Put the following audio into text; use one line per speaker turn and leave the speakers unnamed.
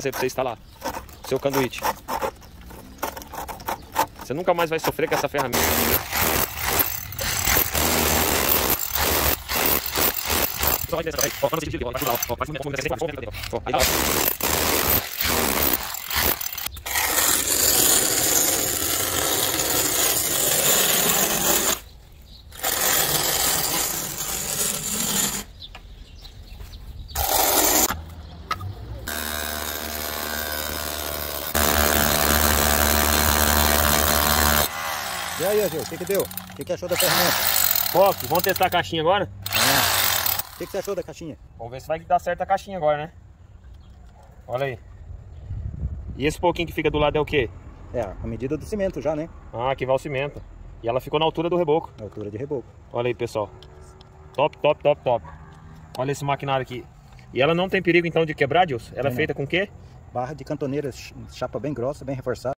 fazer pra você instalar seu canduíte. Você nunca mais vai sofrer com essa ferramenta. Só vai descer, vai. Ó. Ó, vai.
Ó, Ó, Ó E aí, Agil, o que, que deu? O que, que achou da ferramenta?
Foco, vamos testar a caixinha agora?
É. O que, que você achou da caixinha?
Vamos ver se vai dar certo a caixinha agora, né? Olha aí. E esse pouquinho que fica do lado é o quê?
É, a medida do cimento já, né?
Ah, aqui vai o cimento. E ela ficou na altura do reboco.
Na altura de reboco.
Olha aí, pessoal. Top, top, top, top. Olha esse maquinário aqui. E ela não tem perigo, então, de quebrar, Deus? Ela é,
é
feita com o quê?
Barra de cantoneiras, chapa bem grossa, bem reforçada.